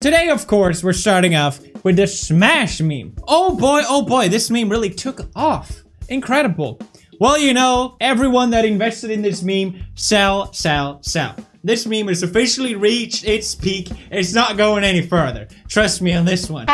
Today, of course, we're starting off with the Smash meme. Oh boy, oh boy, this meme really took off. Incredible. Well, you know, everyone that invested in this meme, sell, sell, sell. This meme has officially reached its peak. It's not going any further. Trust me on this one.